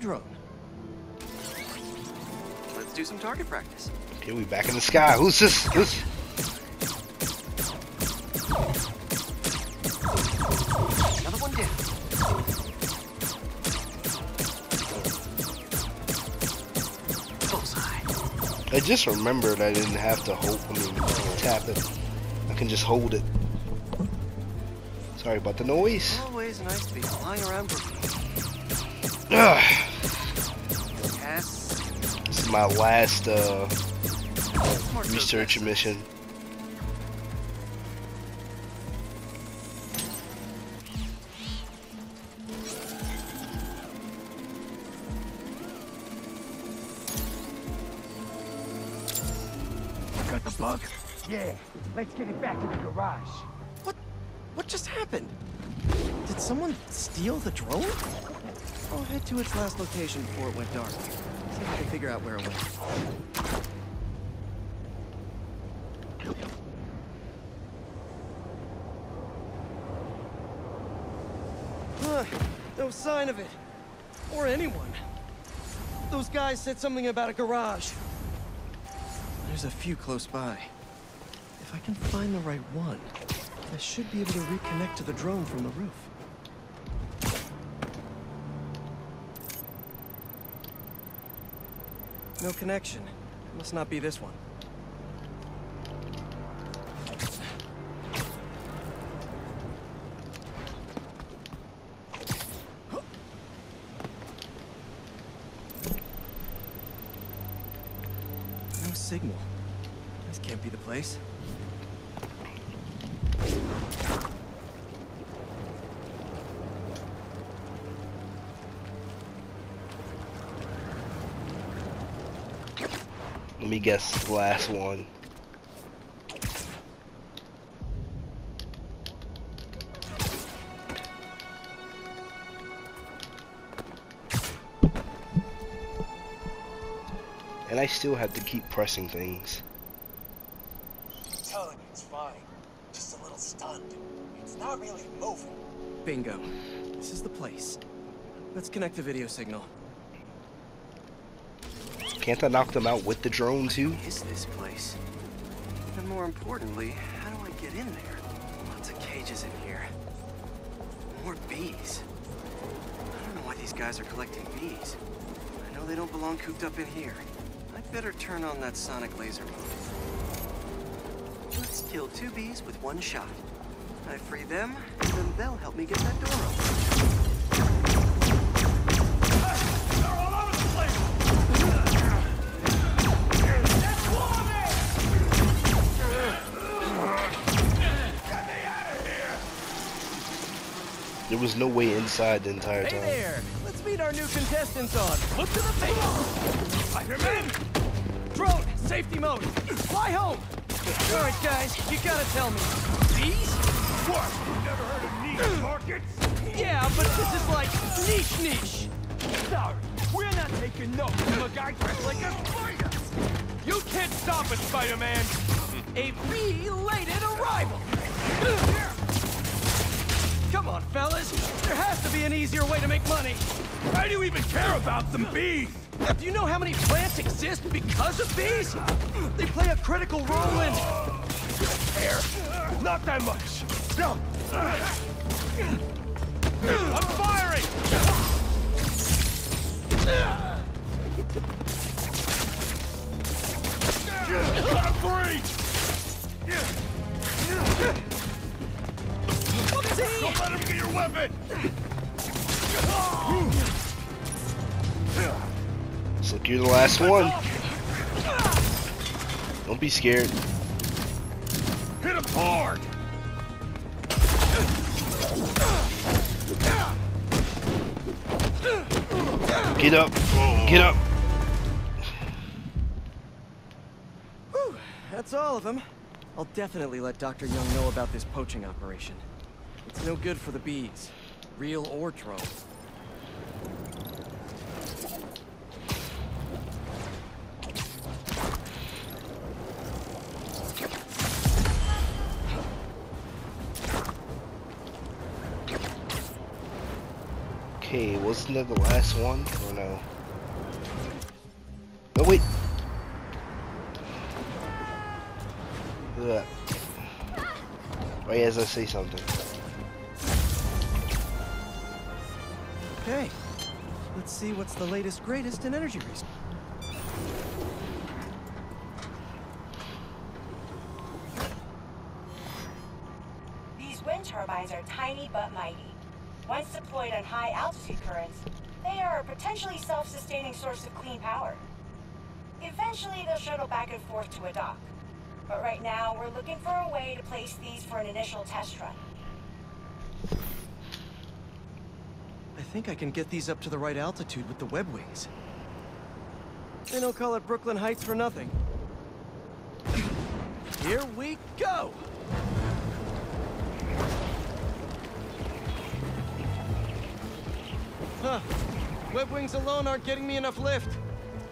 drone. Let's do some target practice. Okay, we back in the sky. Who's this? Who's... Another one down. Bullseye. I just remembered I didn't have to hold. I mean, tap it. I can just hold it. Sorry about the noise. Always nice to be flying around Ugh, Yes. this is my last uh, research those mission. Got the bug? Yeah. Let's get it back in the garage. What? What just happened? Did someone steal the drone? I'll head to its last location before it went dark. I can figure out where it went. Huh, no sign of it. Or anyone. Those guys said something about a garage. There's a few close by. If I can find the right one, I should be able to reconnect to the drone from the roof. No connection. It must not be this one. No signal. This can't be the place. Let me guess the last one. And I still have to keep pressing things. Telling you it's fine. Just a little stunned. It's not really moving. Bingo. This is the place. Let's connect the video signal. Can't I knock them out with the drone too? What is this place? And more importantly, how do I get in there? Lots of cages in here. More bees. I don't know why these guys are collecting bees. I know they don't belong cooped up in here. I'd better turn on that sonic laser mode. Let's kill two bees with one shot. I free them, and then they'll help me get that door open. Was no way inside the entire Hey time. there! Let's meet our new contestants on Look to the Face! Spider-Man! Drone, safety mode! Fly home! Alright guys, you gotta tell me. Bees? What? You never heard of niche markets? Yeah, but this is like niche niche! Sorry, we're not taking no from a guy dressed like a spider. You can't stop it, Spider-Man! A belated arrival! Come on, fellas! There has to be an easier way to make money! Why do you even care about some bees? Do you know how many plants exist because of bees? They play a critical role in... Air? Not that much. No. I'm firing! Him free! Don't let him get your weapon! Looks like you're the last one. Don't be scared. Hit him hard! Get up. Get up. Whew, that's all of them. I'll definitely let Dr. Young know about this poaching operation. It's no good for the bees, real or drone. Okay, wasn't that the last one? Or no? Oh wait! Look at as I say something. Okay. Let's see what's the latest greatest in energy research. These wind turbines are tiny but mighty. Once deployed on high altitude currents, they are a potentially self-sustaining source of clean power. Eventually, they'll shuttle back and forth to a dock. But right now, we're looking for a way to place these for an initial test run. I think I can get these up to the right altitude with the web wings. They don't call it Brooklyn Heights for nothing. Here we go! Huh. Web wings alone aren't getting me enough lift.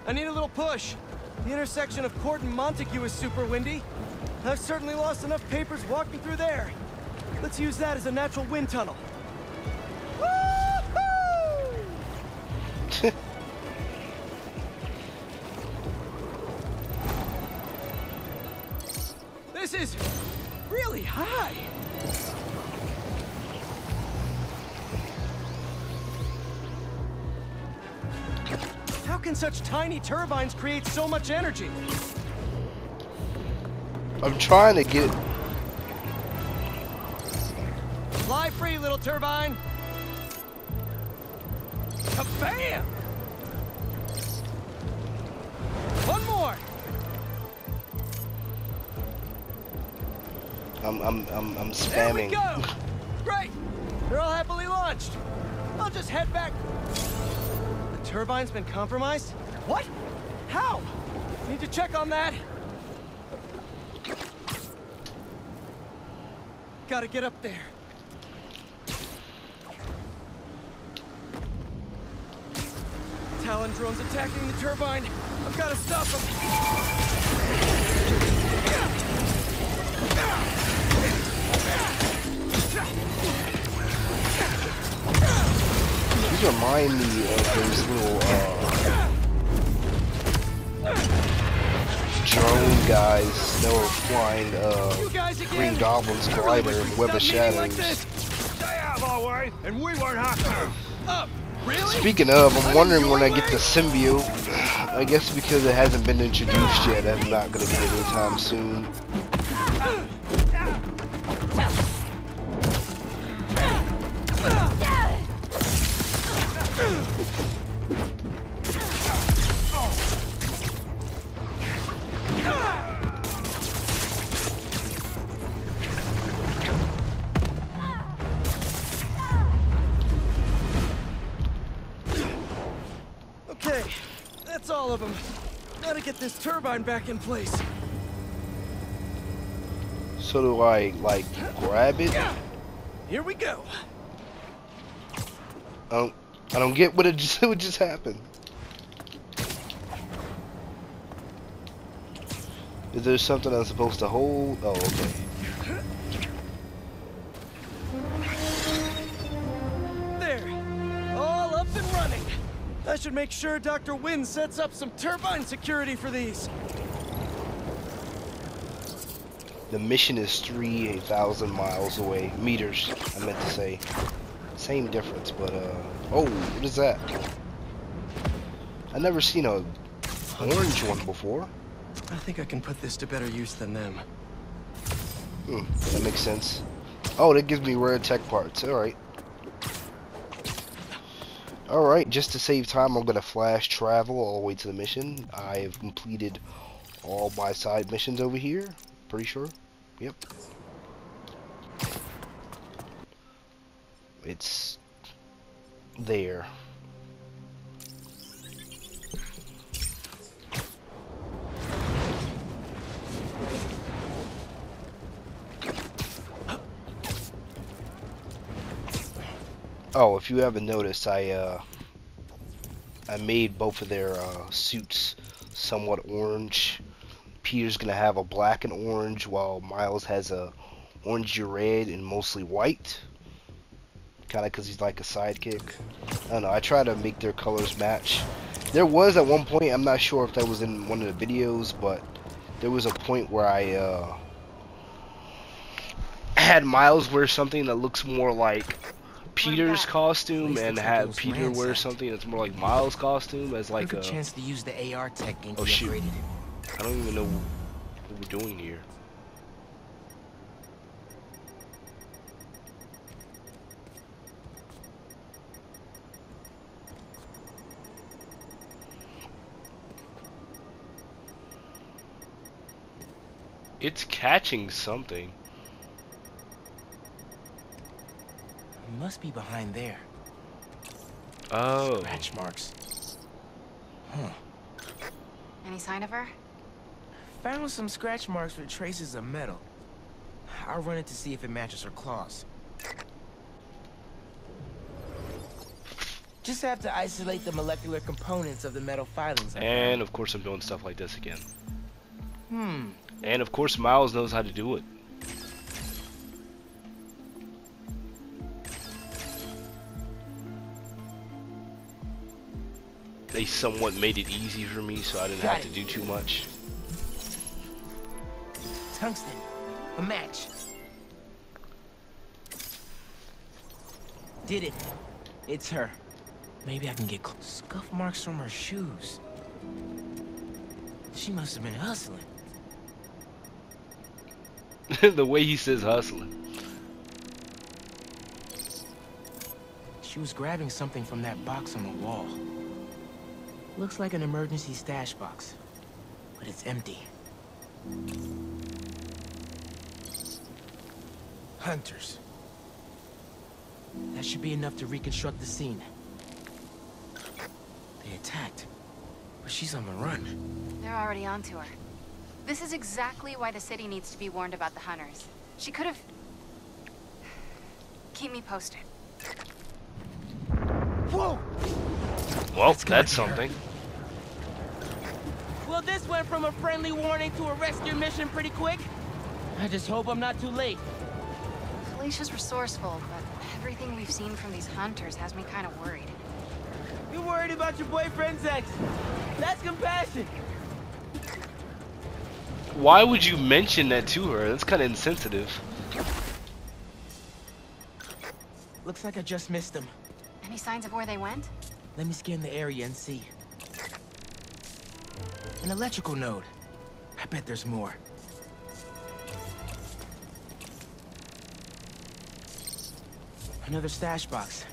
I need a little push. The intersection of Court and Montague is super windy. I've certainly lost enough papers walking through there. Let's use that as a natural wind tunnel. Such tiny turbines create so much energy? I'm trying to get. Fly free, little turbine. Kabam! One more. I'm I'm I'm I'm spamming. There we go. Great. They're all happily launched. I'll just head back. Turbine's been compromised? What? How? Need to check on that. Gotta get up there. Talon drone's attacking the turbine. I've gotta stop them. These remind me of those little uh, drone guys that were flying uh? Green Goblin's glider Web of Shadows. and we weren't. Really? Speaking of, I'm wondering when I get the symbiote. I guess because it hasn't been introduced yet, I'm not gonna get it anytime soon. Back in place. So do I like grab it? Here we go. I don't, I don't get what it just what just happened. Is there something I'm supposed to hold? Oh, okay. There. All up and running. I should make sure Dr. Wynn sets up some turbine security for these. The mission is 3,000 miles away. Meters, I meant to say. Same difference, but, uh... Oh, what is that? i never seen a orange one before. I think I can put this to better use than them. Hmm, that makes sense. Oh, that gives me rare tech parts. Alright. Alright, just to save time, I'm gonna flash travel all the way to the mission. I have completed all my side missions over here. Pretty sure. Yep. It's there. Oh, if you haven't noticed, I uh, I made both of their uh, suits somewhat orange. Peter's gonna have a black and orange, while Miles has a orangey red and mostly white. kind of because he's like a sidekick. I don't know. I try to make their colors match. There was at one point, I'm not sure if that was in one of the videos, but there was a point where I uh, had Miles wear something that looks more like Peter's costume, and had Peter wear something that's more like Miles' costume as like Perfect a. chance to use the AR tech Oh, shoot. upgraded. I don't even know what we're doing here. It's catching something. Must be behind there. Oh. Scratch marks. Huh. Any sign of her? Found some scratch marks with traces of metal. I'll run it to see if it matches her claws. Just have to isolate the molecular components of the metal filings. I And of course I'm doing stuff like this again. Hmm. And of course Miles knows how to do it. They somewhat made it easy for me so I didn't Got have to do too much. Tungsten. A match. Did it. It's her. Maybe I can get cl- scuff marks from her shoes. She must have been hustling. the way he says hustling. She was grabbing something from that box on the wall. Looks like an emergency stash box, but it's empty. Hunters. That should be enough to reconstruct the scene. They attacked, but she's on the run. They're already onto her. This is exactly why the city needs to be warned about the hunters. She could have... Keep me posted. Whoa! Well, That's gonna that's something. Well, this went from a friendly warning to a rescue mission pretty quick. I just hope I'm not too late. Felicia's resourceful, but everything we've seen from these hunters has me kind of worried. You're worried about your boyfriend's ex. That's compassion. Why would you mention that to her? That's kind of insensitive. Looks like I just missed them. Any signs of where they went? Let me scan the area and see. An electrical node. I bet there's more. Another stash box.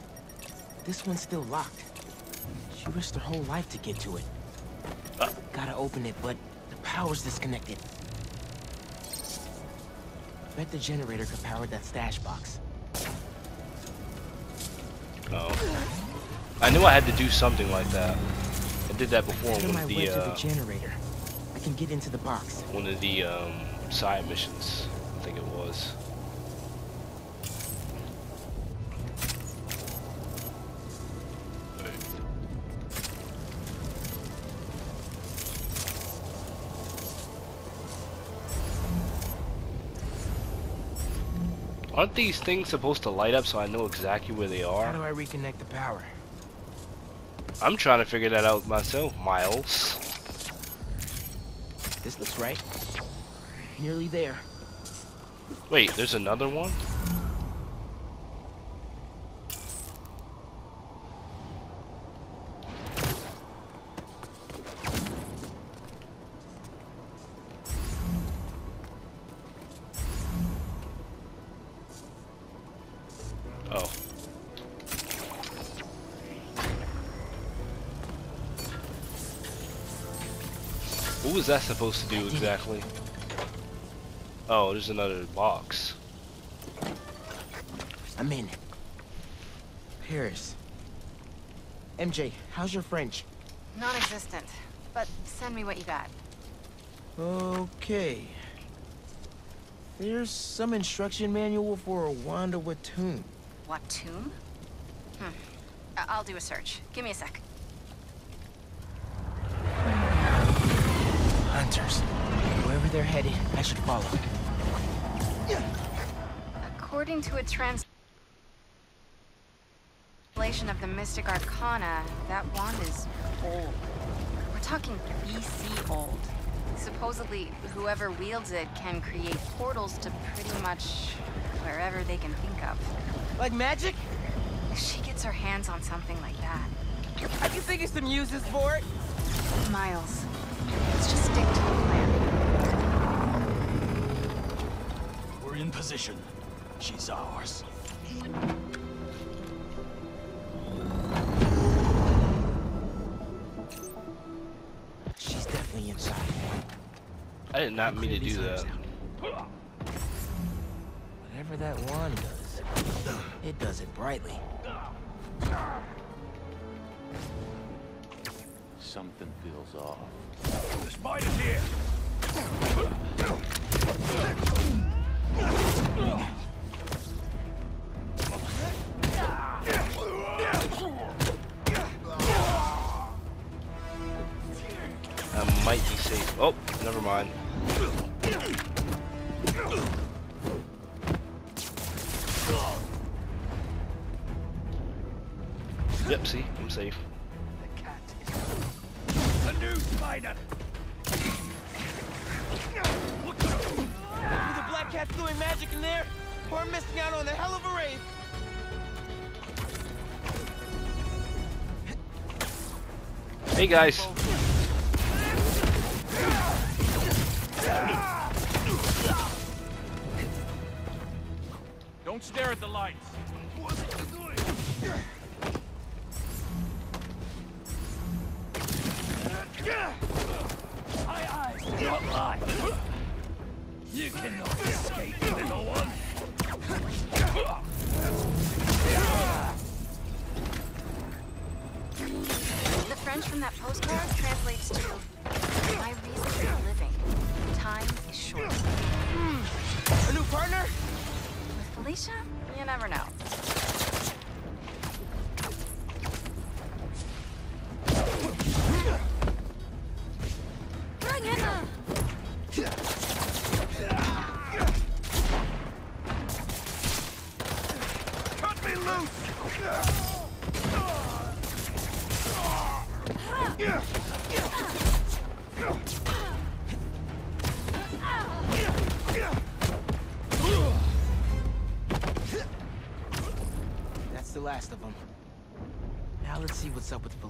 This one's still locked. She risked her whole life to get to it. Uh. Gotta open it, but the power's disconnected. Bet the generator could power that stash box. Oh. I knew I had to do something like that. I did that before on one of the to the uh, generator. I can get into the box. one of the um, side missions. Aren't these things supposed to light up so I know exactly where they are? How do I reconnect the power? I'm trying to figure that out myself, Miles. This looks right. Nearly there. Wait, there's another one? Was that supposed to do exactly? Oh, there's another box. I'm in. Paris. MJ, how's your French? Non-existent. But send me what you got. Okay. There's some instruction manual for a Wand of Watoomb. What tomb? Hmm. I'll do a search. Give me a sec. Hunters. Wherever they're headed, I should follow. According to a translation of the Mystic Arcana, that wand is old. We're talking BC old. Supposedly, whoever wields it can create portals to pretty much wherever they can think of. Like magic? If she gets her hands on something like that, I can think of some uses for it. Miles, let's just stick to the plan. We're in position. She's ours. She's definitely inside. I did not mean to do that. Whatever that wand does, it does it brightly. Something feels off. The spider's here. I might be safe. Oh, never mind. Yep, see, I'm safe. On a hell of a rave. Hey guys. Don't stare at the lights. My eyes not lie. You cannot escape, little one. The French from that postcard translates to My reason for living. Time is short. Hmm. A new partner? With Felicia, you never know.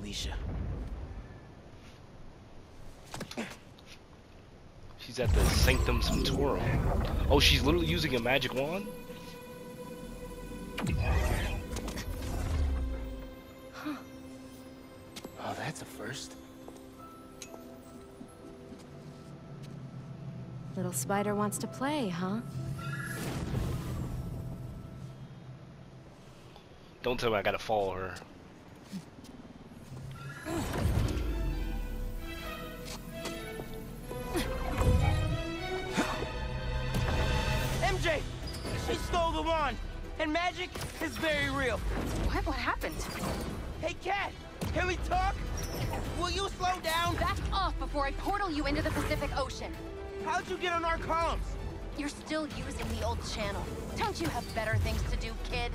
What's up with Felicia. She's at the Sanctum Sanctorum. Oh, she's literally using a magic wand? Huh. Oh, that's a first. Little spider wants to play, huh? Don't tell me I gotta follow her. Is very real. What? What happened? Hey, Cat! Can we talk? Will you slow down? Back off before I portal you into the Pacific Ocean. How'd you get on our columns? You're still using the old channel. Don't you have better things to do, kid?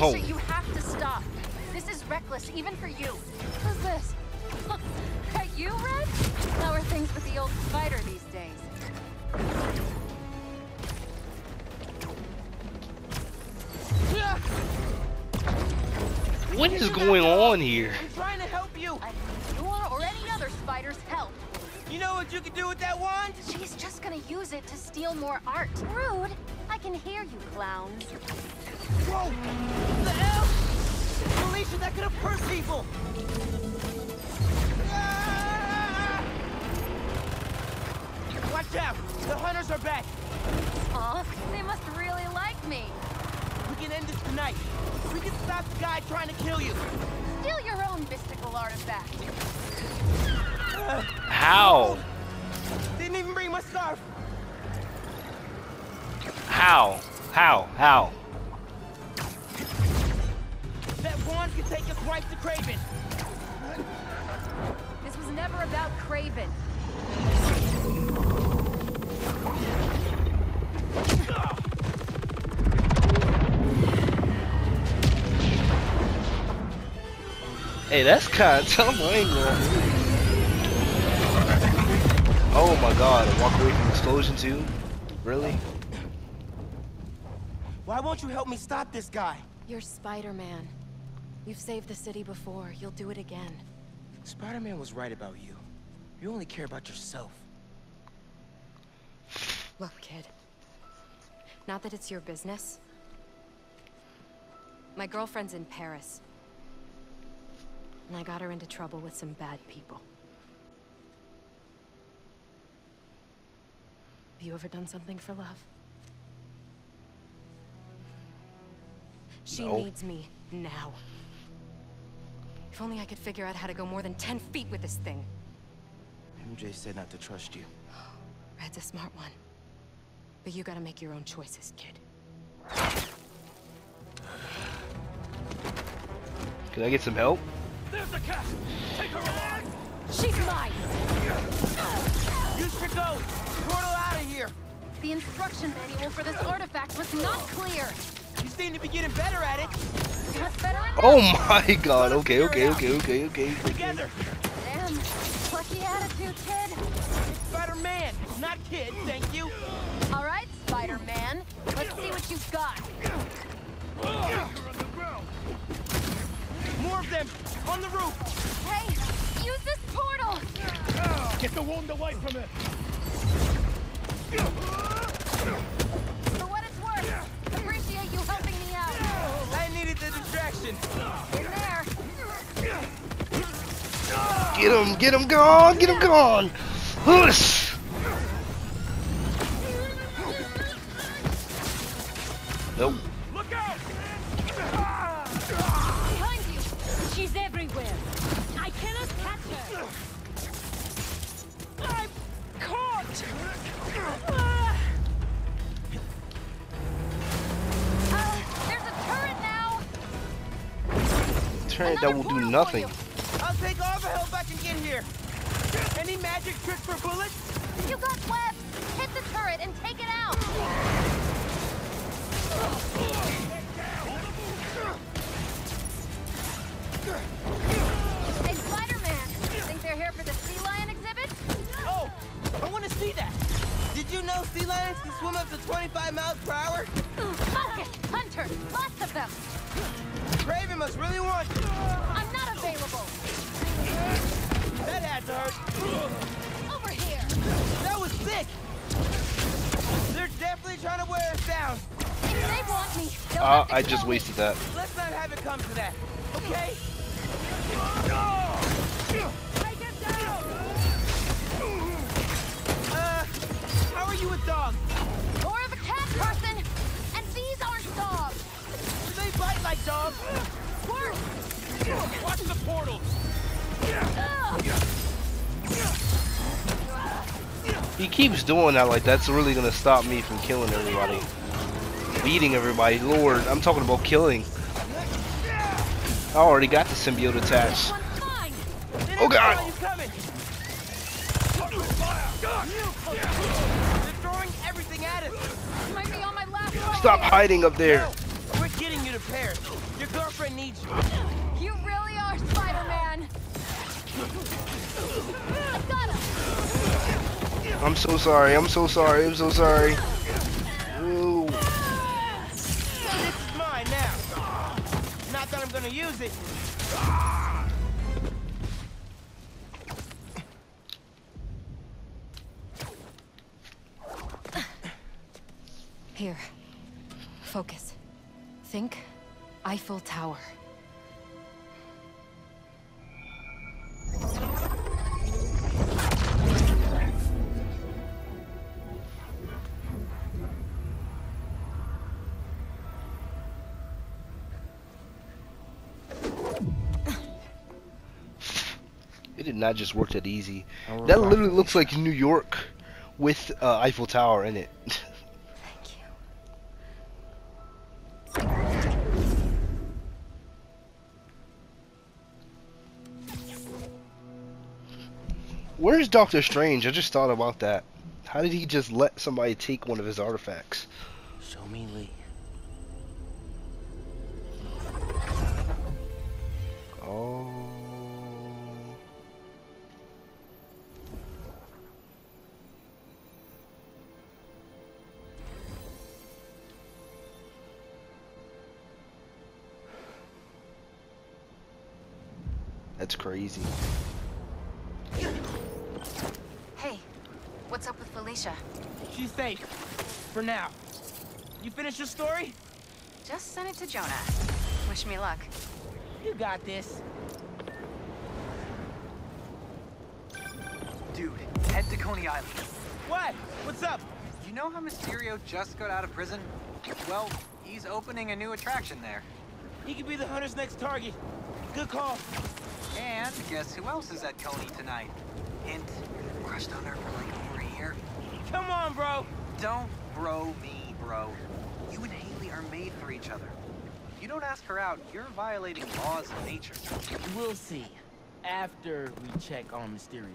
Oh. You have to stop. This is reckless, even for you. Who's this? Are you, Red? How are things with the old spider these What is going on here? I'm trying to help you. I need your or any other spider's help. You know what you can do with that wand? She's just gonna use it to steal more art. Rude. I can hear you, clowns. Whoa! The hell? Felicia, that could have hurt people! Ah! Watch out! The hunters are back! Aw, they must really like me. We can end this tonight. We can stop the guy trying to kill you. Steal your own mystical artifact. How? Didn't even bring my scarf. How? How? How? That wand can take us right to Kraven. This was never about Kraven. Hey, that's kind of tough. I ain't gonna. Oh my god, walk away from the explosion too? Really? Why won't you help me stop this guy? You're Spider-Man. You've saved the city before. You'll do it again. Spider-Man was right about you. You only care about yourself. Look, kid. Not that it's your business. My girlfriend's in Paris. And I got her into trouble with some bad people. Have you ever done something for love? She No. needs me now. If only I could figure out how to go more than 10 feet with this thing. MJ said not to trust you. Red's a smart one. But you gotta make your own choices, kid. Can I get some help? There's the cat! Take her alive! She's mine! You should go! Portal out of here! The instruction manual for this artifact was not clear. You seem to be getting better at it. Better Oh my god, okay, okay, okay, okay, okay. Together! Damn. Plucky attitude, kid. Spider-Man, not kid, thank you. All right, Spider-Man. Let's see what you've got. More of them! On the roof! Hey, use this portal! Get the wound away from it! For what it's worth, appreciate you helping me out. I needed the distraction. In there. Get him, get him gone, get him gone! Hush! Turn that will do nothing. I'll take all the help I can get here. Any magic trick for bullets? You got webs. Hit the turret and take it out. Hey, Spider-Man. Think they're here for the sea lion exhibit? Oh, I want to see that. Did you know sea lions can swim up to 25 miles per hour? Focus, Hunter. Lots of them. Kraven must really want you. I'm not available. That had to hurt. Over here. That was sick. They're definitely trying to wear us down. If they want me, they'll Uh, have to I just me. wasted that. Let's not have it come to that, okay? Take it down! Uh, how are you with dogs? They bite like. Watch the portal! He keeps doing that like that's really gonna stop me from killing everybody. Beating everybody. Lord, I'm talking about killing. I already got the symbiote attached. Oh god! He's coming. They're throwing everything at us. Might be on my last one. Stop hiding up there. So sorry. I'm so sorry. I'm so sorry. Ooh. This mine now. Not that I'm gonna use it. Here. Focus. Think Eiffel Tower. It did not just worked that easy. That literally looks like New York with uh, Eiffel Tower in it. Thank you. Where's Doctor Strange? I just thought about that. How did he just let somebody take one of his artifacts? Show me Lee. Oh. That's crazy. Hey, what's up with Felicia? She's safe. For now. You finished your story? Just send it to Jonah. Wish me luck. You got this. Dude, head to Coney Island. What? What's up? You know how Mysterio just got out of prison? Well, he's opening a new attraction there. He could be the hunter's next target. Good call. And guess who else is at Coney tonight? Hint, crushed on her for like over a year. Come on, bro. Don't bro me, bro. You and Hailey are made for each other. If you don't ask her out, you're violating laws of nature. We'll see. After we check on Mysterio.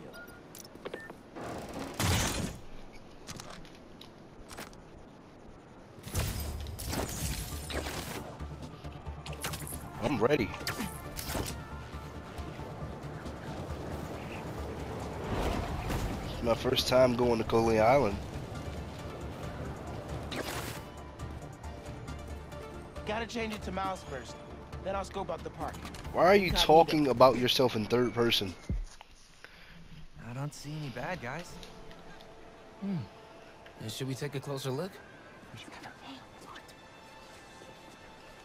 I'm ready. My first time going to Coney Island. Gotta change it to Miles first. Then I'll scope out the park. Why are you Incognito. talking about yourself in third person? I don't see any bad guys. Hmm. Should we take a closer look?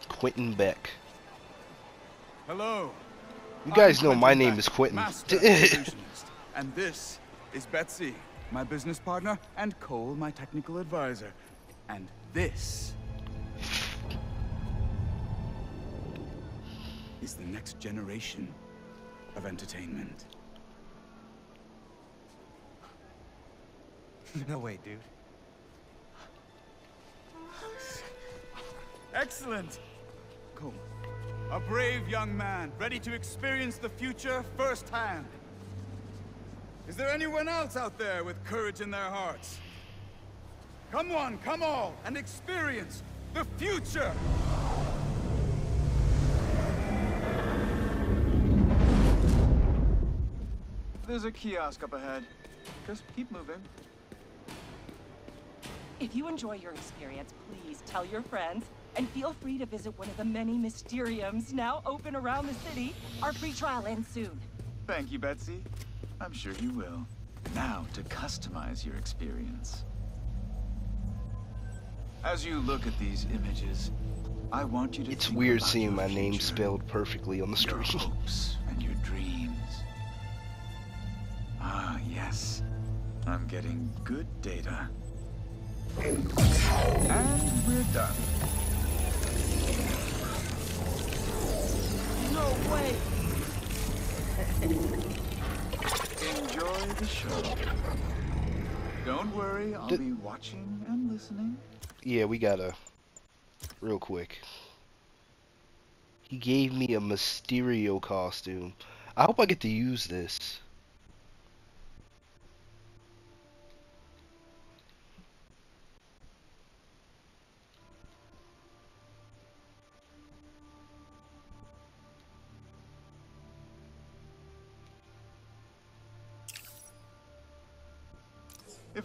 Quentin Beck. Hello. You guys I'm know my Quentin name Beck, is Quentin. And this is Betsy, my business partner, and Cole, my technical advisor. And this is the next generation of entertainment. no way, dude. Excellent. Cole, a brave young man, ready to experience the future firsthand. Is there anyone else out there with courage in their hearts? Come on, come all, and experience the future! There's a kiosk up ahead. Just keep moving. If you enjoy your experience, please tell your friends and feel free to visit one of the many Mysteriums now open around the city. Our free trial ends soon. Thank you, Betsy. I'm sure you will. Now to customize your experience. As you look at these images, I want you to It's think weird about seeing your my name spelled perfectly on the screen. your screen. hopes and your dreams. Ah, yes. I'm getting good data. And we're done. No way. Enjoy the show. Don't worry, I'll Did- be watching and listening. Yeah, we gotta. Real quick. He gave me a Mysterio costume. I hope I get to use this.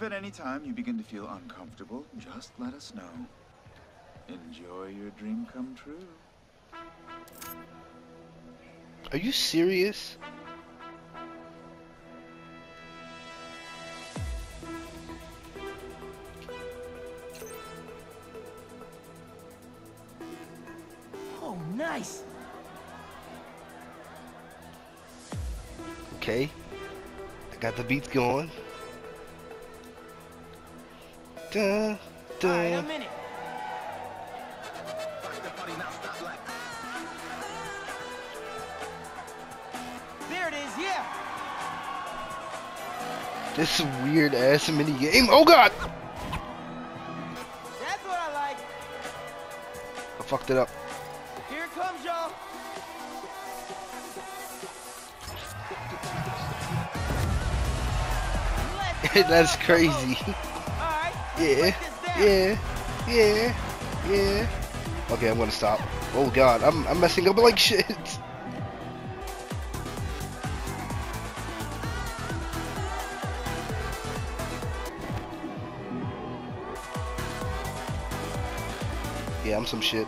If at any time you begin to feel uncomfortable, just let us know. Enjoy your dream come true. Are you serious? Oh, nice. Okay. I got the beats going. Dun, All right, in it. There it is, yeah. This weird ass mini game. Oh god! That's what I like. I fucked it up. Here it comes, y'all. That's crazy. Yeah, yeah, yeah, yeah. Okay, I'm gonna stop. Oh god, I'm I'm messing up like shit. Yeah, I'm some shit.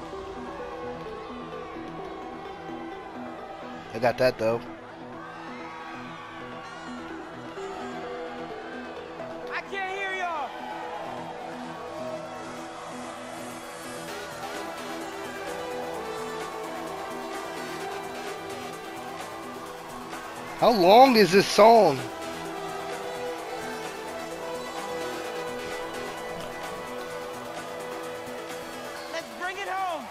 I got that though. How long is this song? Let's bring it home.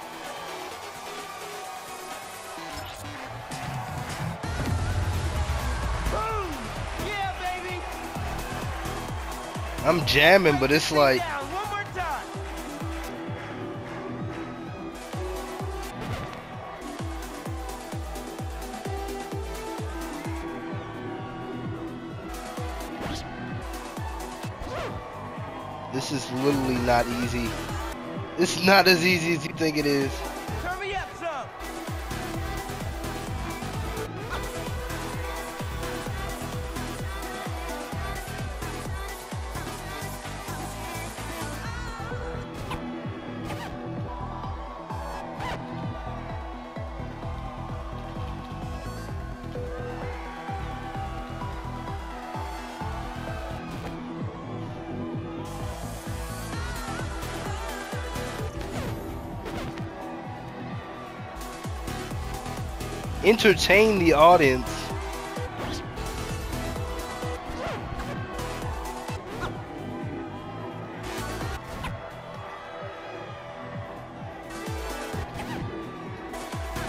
Boom! Yeah, baby. I'm jamming, but it's like easy. It's not as easy as you think it is. Entertain the audience.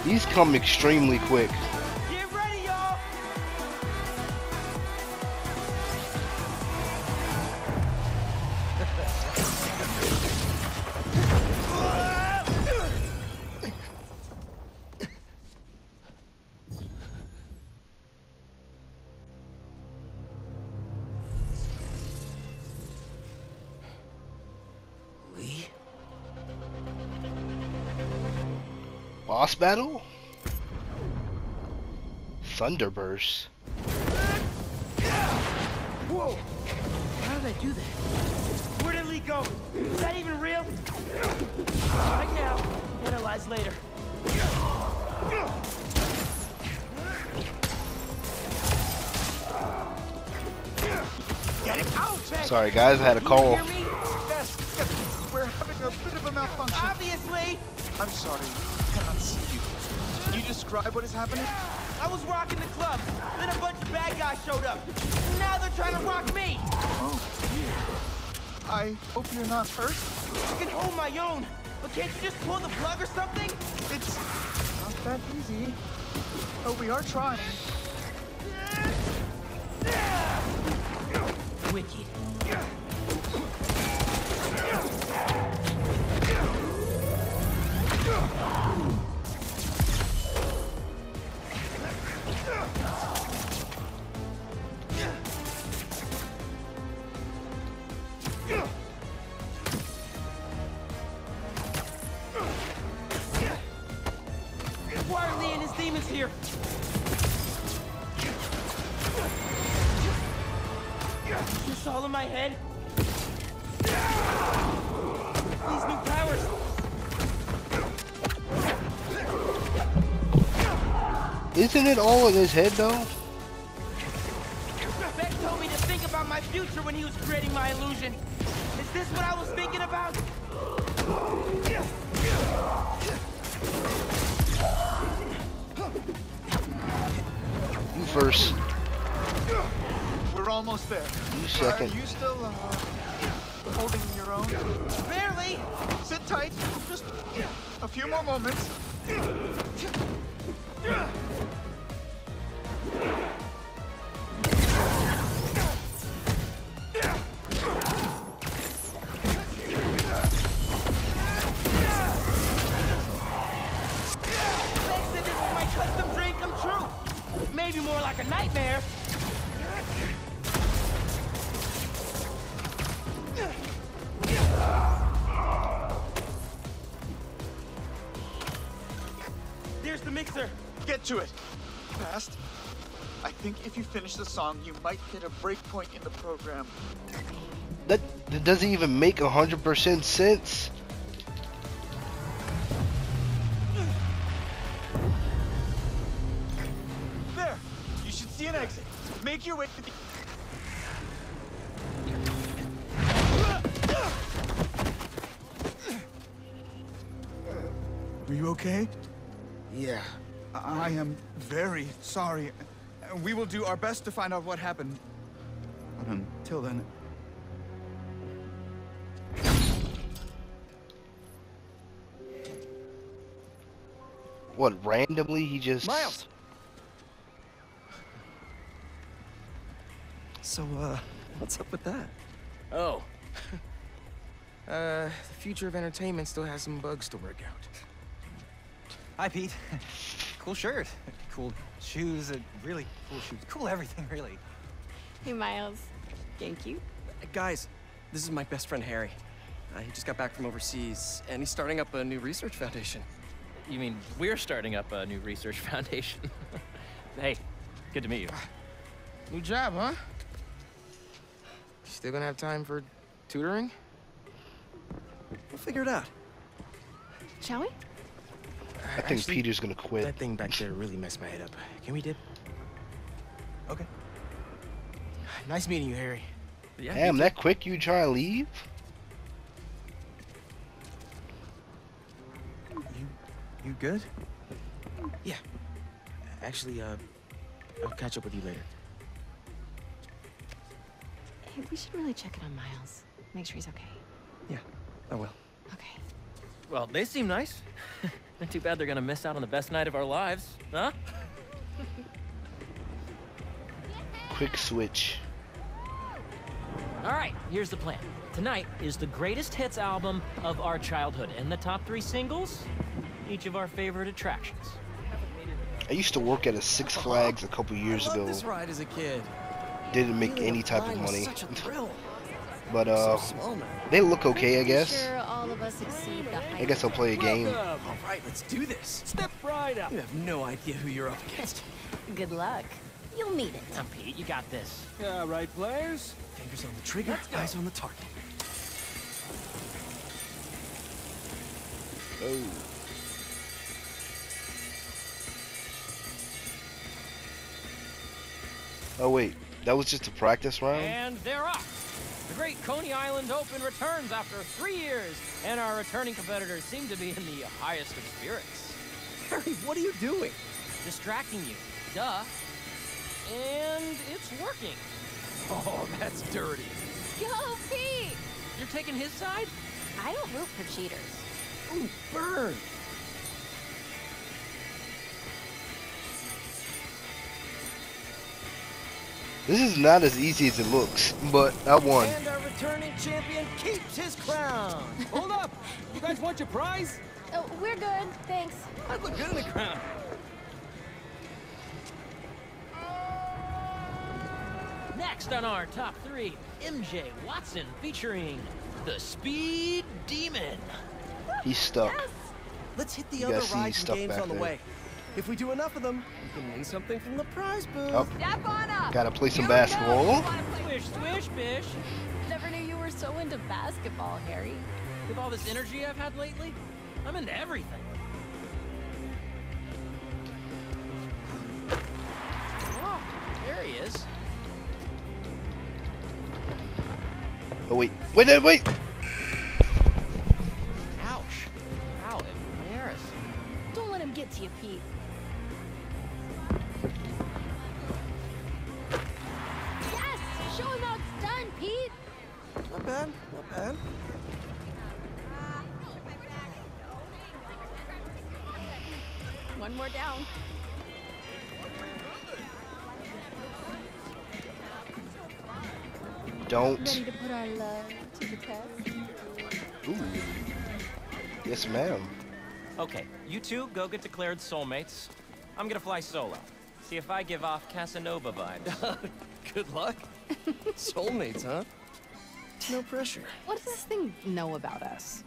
These come extremely quick. Battle? Thunderburst. Whoa! How did I do that? Where did Lee go? Is that even real? Right now, analyze later. Get him out! Sorry guys, I had a call. Happening? I was rocking the club, then a bunch of bad guys showed up. Now they're trying to rock me! Oh, dear. I hope you're not hurt. I can hold my own, but can't you just pull the plug or something? It's not that easy. But we are trying. Wicked. Isn't it all in his head though? Beck told me to think about my future when he was creating my illusion. Is this what I was thinking about? You first. We're almost there. You second. Are you still uh, holding your own? Barely. Sit tight. Just a few more moments. finish the song, you might hit a breakpoint in the program. That, that doesn't even make 100% sense. There! You should see an exit. Make your way to the... Are you okay? Yeah. I am very sorry we will do our best to find out what happened. But until then... What, randomly he just... Miles! So, uh, what's up with that? Oh. uh, the future of entertainment still has some bugs to work out. Hi, Pete. cool shirt. Cool shoes. Uh, really cool shoes. Cool everything, really. Hey, Miles. Thank you. Guys, this is my best friend Harry. Uh, he just got back from overseas, and he's starting up a new research foundation. You mean we're starting up a new research foundation? hey, good to meet you. New job, huh? Still gonna have time for tutoring? We'll figure it out. Shall we? I think Peter's gonna quit. That thing back there really messed my head up. Can we dip? Okay. Nice meeting you, Harry. Yeah, Damn, that quick you try to leave? You good? Yeah. Actually, uh, I'll catch up with you later. Hey, we should really check in on Miles. Make sure he's okay. Yeah, I will. Okay. Well, they seem nice. Not too bad they're gonna miss out on the best night of our lives, huh? Quick switch. All right, here's the plan. Tonight is the greatest hits album of our childhood, and the top three singles, each of our favorite attractions. I used to work at a Six Flags a couple years I ago. loved this ride as a kid. Didn't make any type of money. Such a thrill. But uh, they look okay, I guess. Sure all of us exceed the height. I guess I'll play a game. All right, let's do this. Step right up. You have no idea who you're up against. Good luck. You'll need it. Come, Pete, you got this. Yeah, right, players? Fingers on the trigger, eyes on the target. Oh. Oh wait, that was just a practice round? And they're off. The Great Coney Island Open returns after three years, and our returning competitors seem to be in the highest of spirits. Harry, what are you doing? Distracting you. Duh. And it's working. Oh, that's dirty. Go, Pete! You're taking his side? I don't root for cheaters. Ooh, burn. This is not as easy as it looks, but I won. And our returning champion keeps his crown. Hold up! You guys want your prize? Oh, we're good. Thanks. I look good in the crown. Next on our top three, MJ Watson featuring the Speed Demon. He's stuck. Let's hit the You other guys see rides and games on the there. way. If we do enough of them, we can win something from the prize booth. Oh. Step on up. Gotta play some basketball. Swish, swish, bish. Never knew you were so into basketball, Harry. With all this energy I've had lately, I'm into everything. Oh, there he is. Oh wait, wait, wait, wait! You two go get declared soulmates. I'm gonna fly solo. See if I give off Casanova vibes. Good luck. Soulmates, huh? No pressure. What does this thing know about us?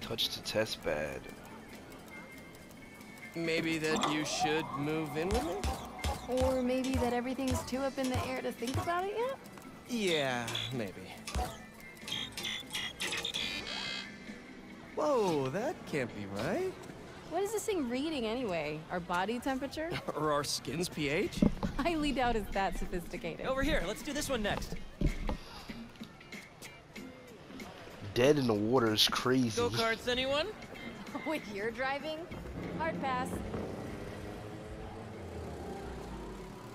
Touch the test bad. Maybe that you should move in with me? Or maybe that everything's too up in the air to think about it yet? Yeah, maybe. Whoa, that can't be right. What is this thing reading anyway? Our body temperature? Or our skin's pH? Highly doubt it's that sophisticated. Over here, let's do this one next. dead in the water is crazy. Go karts, anyone? With your driving? Hard pass.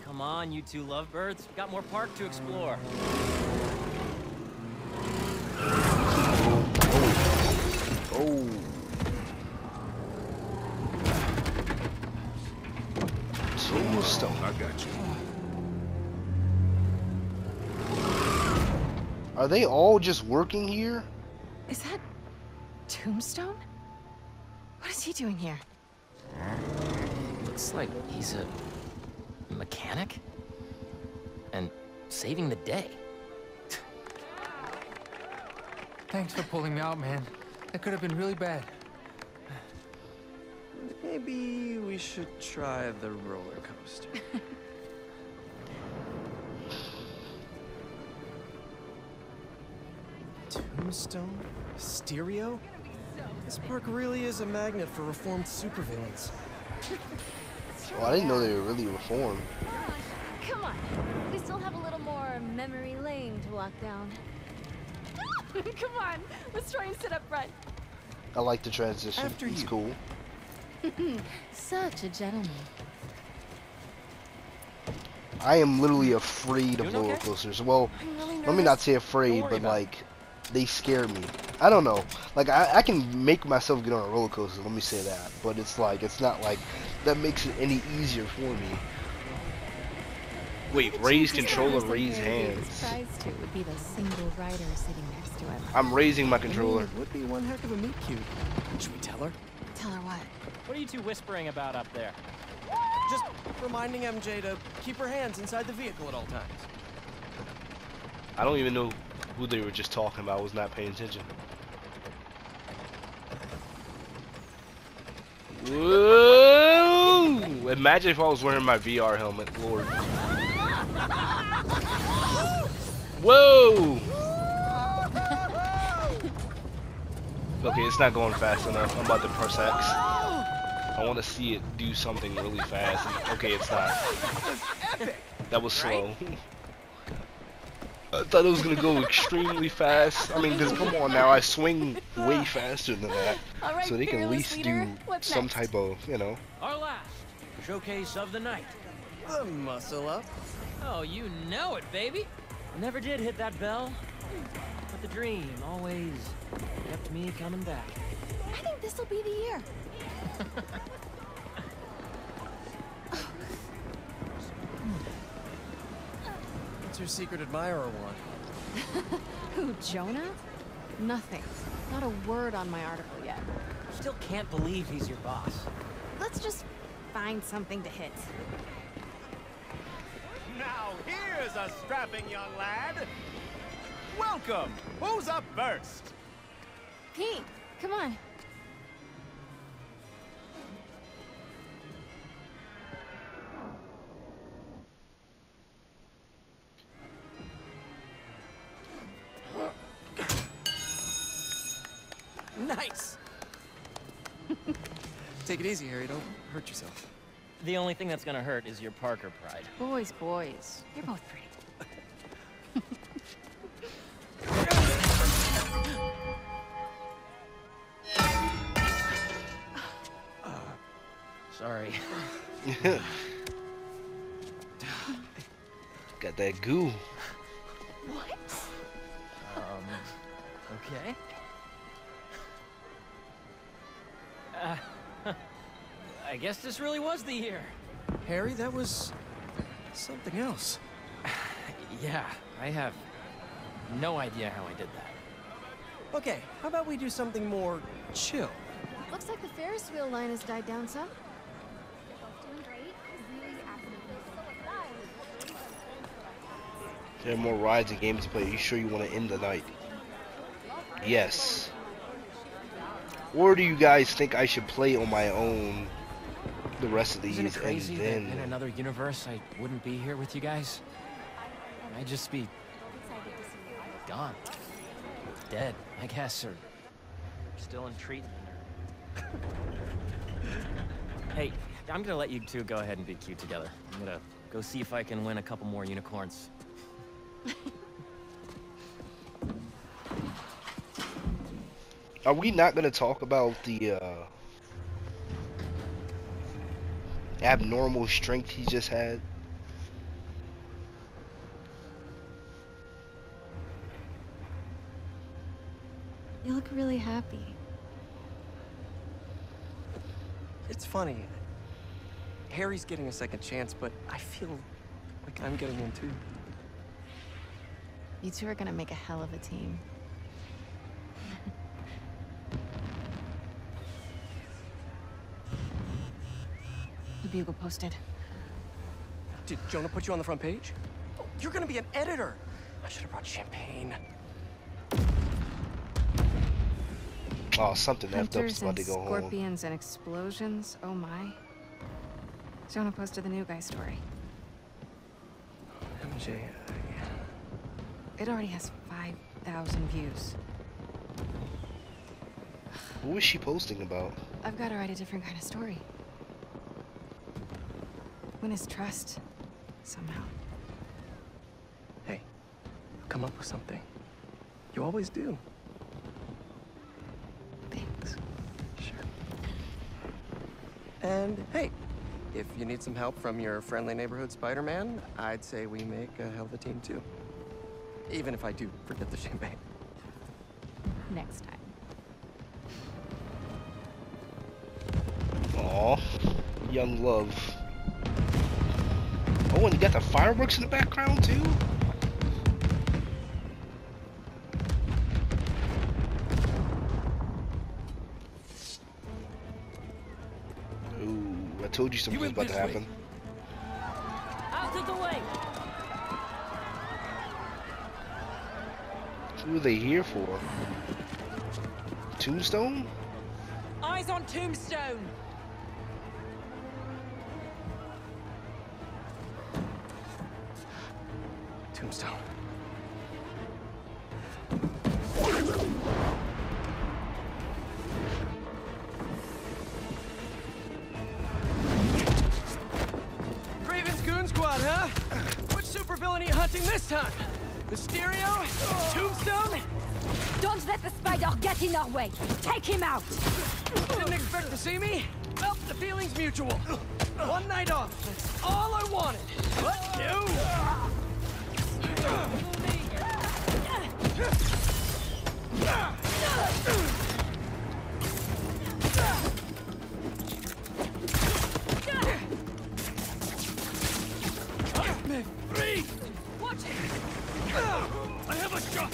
Come on, you two lovebirds. We've got more park to explore. Oh. Tombstone. I got you. Are they all just working here? Is that Tombstone? What is he doing here? Looks like he's a mechanic and saving the day. Thanks for pulling me out, man. That could have been really bad. Maybe we should try the roller coaster. Tombstone? Stereo? This park really is a magnet for reformed supervillains. Oh, I didn't know they were really reformed. Come on. We still have a little more memory lane to walk down. Come on. Let's try and sit up front. I like the transition. After it's you. cool. Such a gentleman. I am literally afraid of roller okay? coasters. Well, really let me not say afraid, but like they scare me. I don't know. Like I, I can make myself get on a roller coaster. Let me say that. But it's like it's not like that makes it any easier for me. Wait, raise controller, raise hands. Surprised to would be the single rider sitting next to him. I'm raising my controller. it would be one heck of a meet cute. Should we tell her? Tell her what? What are you two whispering about up there? Just reminding MJ to keep her hands inside the vehicle at all times. I don't even know who they were just talking about. I was not paying attention. Whoa! Imagine if I was wearing my VR helmet, Lord. Whoa! Okay, it's not going fast enough. I'm about to press X. I want to see it do something really fast. Okay, it's not. That was slow. I thought it was gonna go extremely fast. I mean, because come on now, I swing way faster than that. All right, so they can at least leader, do some next? type of, you know. Our last showcase of the night. The muscle up. Oh, you know it, baby. Never did hit that bell. But the dream always kept me coming back. I think this'll be the year. What's your secret admirer want? Who, Jonah? Nothing. Not a word on my article yet. Still can't believe he's your boss. Let's just find something to hit. Now here's a strapping young lad. Welcome. Who's up first? Pete, come on. Nice. Take it easy, Harry. Don't hurt yourself. The only thing that's gonna hurt is your Parker pride. Boys, boys. You're both pretty. Sorry. Got that goo. What? Um, okay. Uh, I guess this really was the year. Harry, that was something else. Yeah, I have no idea how I did that. Okay, how about we do something more chill? Looks like the Ferris wheel line has died down some. There are more rides and games to play. Are you sure you want to end the night? Yes. Or do you guys think I should play on my own the rest of these Isn't crazy and that in another universe I wouldn't be here with you guys? I'd just be gone. Dead, I guess, or still in treatment. Or... hey, I'm gonna let you two go ahead and be cute together. I'm gonna go see if I can win a couple more unicorns. Are we not gonna talk about the uh, abnormal strength he just had? You look really happy. It's funny. Harry's getting a second chance, but I feel like I'm getting one too. You two are gonna make a hell of a team. the bugle posted. Did Jonah put you on the front page? Oh, you're gonna be an editor. I should have brought champagne. Oh, something effed up's Hunters about to go home. scorpions and explosions. Oh my. Jonah posted the new guy story. MJ, It already has 5,000 views. What was she posting about? I've got to write a different kind of story. Win his trust. Somehow. hey, come up with something. You always do. Thanks. Sure. And hey, if you need some help from your friendly neighborhood Spider-Man, I'd say we make a hell of a team too. Even if I do forget the champagne. Next time. Aw, young love. Oh, and you got the fireworks in the background too. Ooh, I told you something was about to happen. Out are they here for? Tombstone? Eyes on Tombstone! Tombstone. One night off. That's all I wanted. Let's go! Watch it! I have a shot!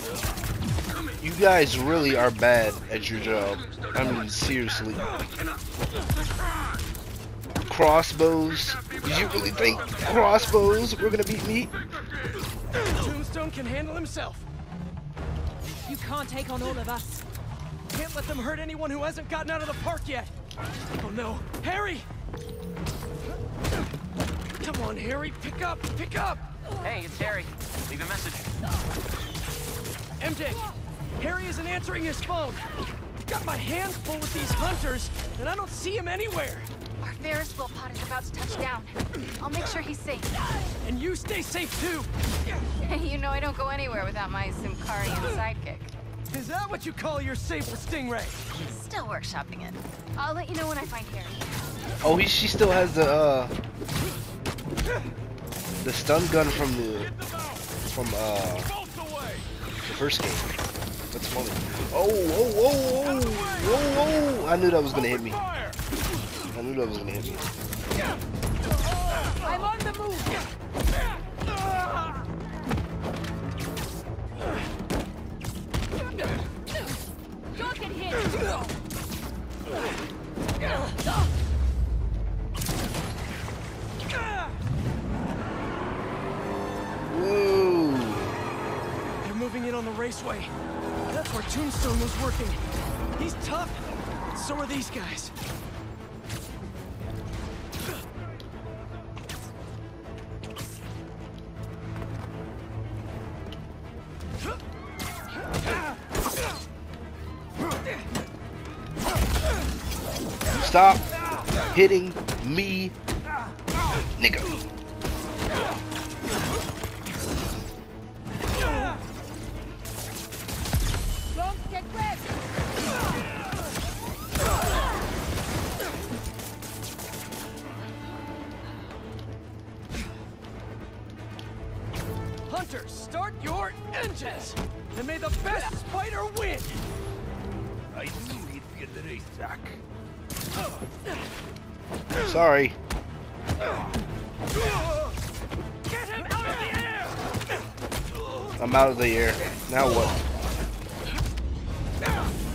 You guys really are bad at your job. I mean, seriously. Crossbows? Did you really think crossbows were gonna beat me? Tombstone can handle himself. You can't take on all of us. Can't let them hurt anyone who hasn't gotten out of the park yet. Oh no, Harry! Come on, Harry, pick up, pick up! Hey, it's Harry. Leave a message. MJ, Harry isn't answering his phone. Got my hands full with these hunters, and I don't see him anywhere. Our Ferris wheel pod is about to touch down. I'll make sure he's safe. And you stay safe too. you know I don't go anywhere without my Symkarian sidekick. Is that what you call your safe with Stingray? Still workshopping it. I'll let you know when I find Harry. Oh, he, she still has the uh, the stun gun from the from uh the first game. That's funny. Oh, oh, oh, oh, oh, oh! I knew that was gonna hit me. I knew that was gonna hit me. I'm on the move. Don't get hit. Whoa! They're moving in on the raceway. That's where Tombstone was working. He's tough. So are these guys. Stop hitting me, nigga. Don't start your engines! And may the best spider win! I knew he'd be in the race Zach. Sorry. Get him out of the air! I'm out of the air. Now what?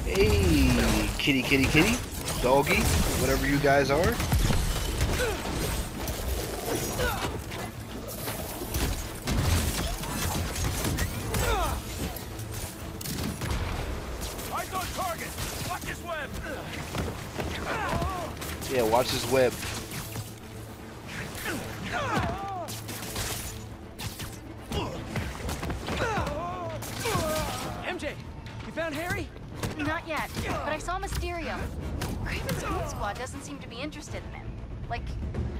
Hey, kitty, kitty, kitty, doggy, whatever you guys are. Web. MJ, you found Harry? Not yet, but I saw Mysterio. Kraven's Goon Squad doesn't seem to be interested in him. Like,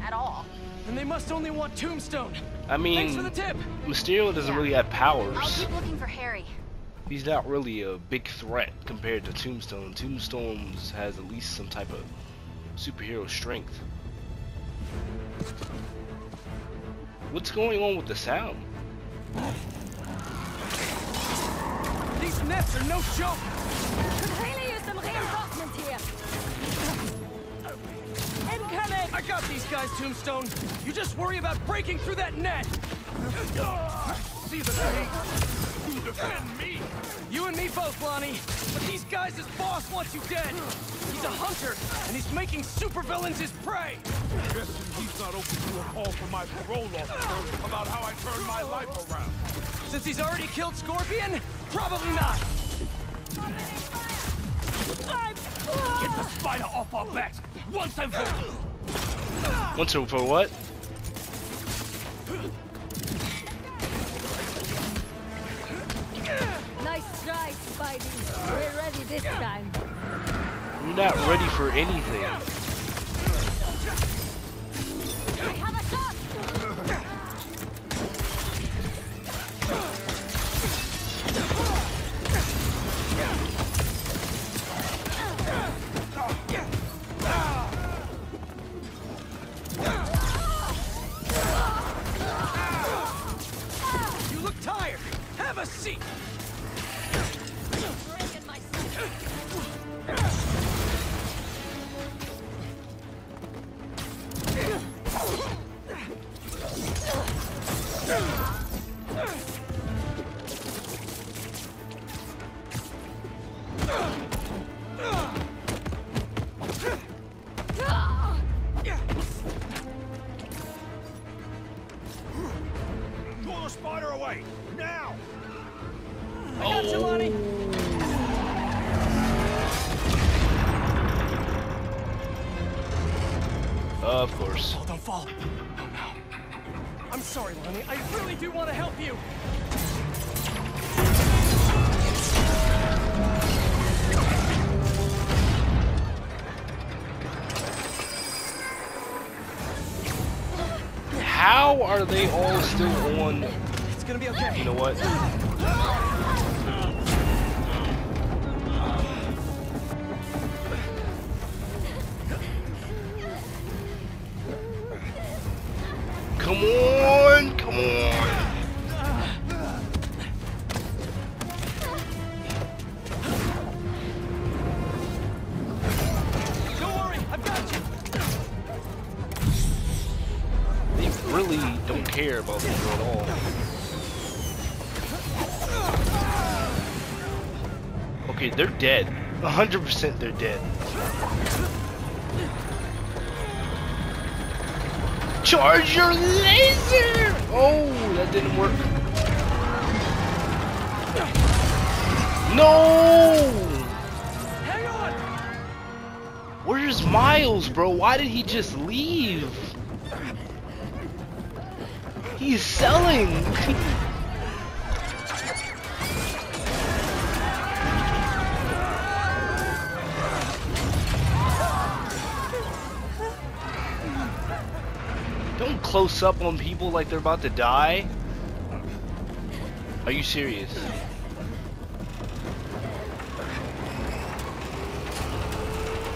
at all. And they must only want Tombstone. I mean, Thanks for the tip. Mysterio doesn't really have powers. I'll powers. keep looking for Harry. He's not really a big threat compared to Tombstone. Tombstone has at least some type of superhero strength. What's going on with the sound? These nets are no joke. Could really use some reinforcements here. Incoming! I got these guys, Tombstone. You just worry about breaking through that net. See the thing? You defend me! You and me both, Lonnie. But these guys, his boss wants you dead. He's a hunter, and he's making supervillains his prey. Guessing he's not open to a call from my parole officer about how I turned my life around. Since he's already killed Scorpion, probably not. Get the spider off our backs, once and for all! Once and for what? Spidey. We're ready this time. You're not ready for anything. How are they all still on? It's gonna be okay. You know what? Come on, 100% they're dead. Charge your laser! Oh, that didn't work. No! Hang on. Where's Miles, bro? Why did he just leave? He's selling. walks up on people like they're about to die? Are you serious?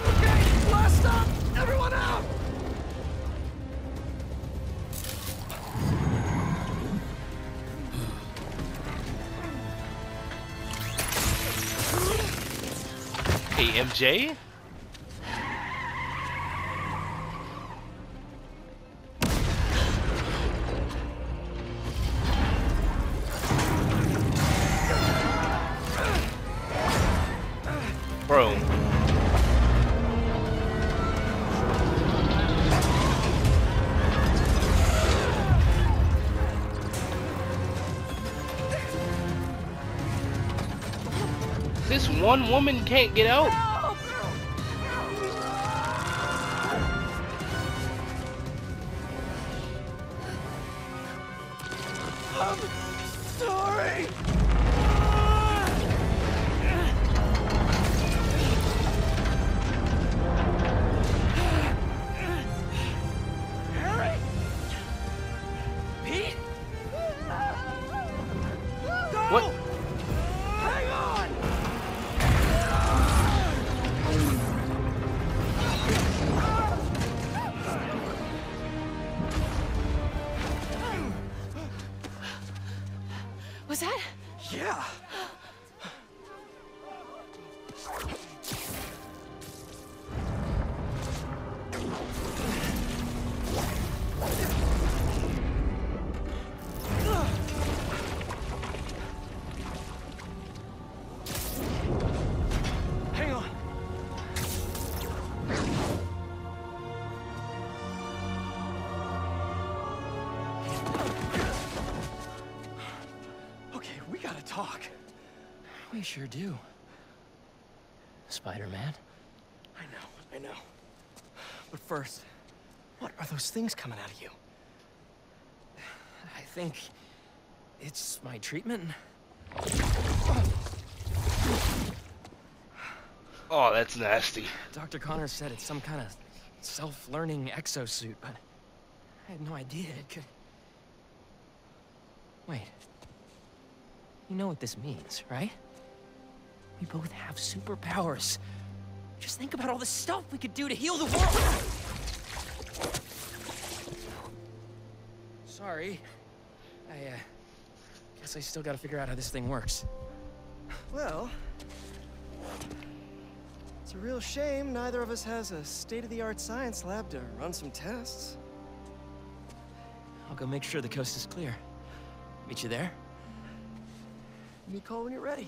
Okay, last stop. Everyone out! Hey, MJ? One woman can't get out. Things coming out of you? I think it's my treatment. Oh, that's nasty. Dr. Connor said it's some kind of self-learning exosuit, but I had no idea it could... Wait. You know what this means, right? We both have superpowers. Just think about all the stuff we could do to heal the world! Sorry. I, uh... Guess I still gotta figure out how this thing works. Well, it's a real shame neither of us has a state-of-the-art science lab to run some tests. I'll go make sure the coast is clear. Meet you there? Give me a call when you're ready.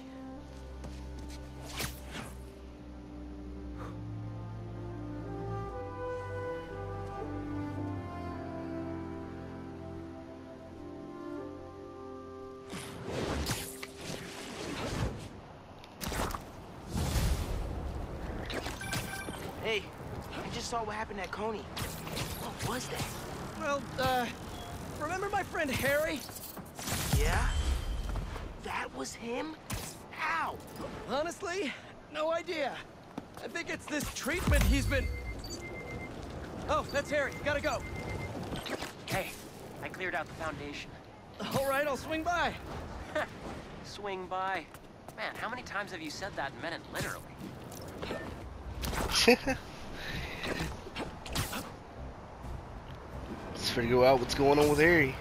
Happened at Coney. What was that? Well, uh, remember my friend Harry? Yeah? That was him? Ow! Honestly, no idea. I think it's this treatment he's been... Oh, that's Harry. Gotta go. Hey, I cleared out the foundation. All right, I'll swing by. Swing by. Man, how many times have you said that and meant it literally? Let's figure out what's going on with Harry.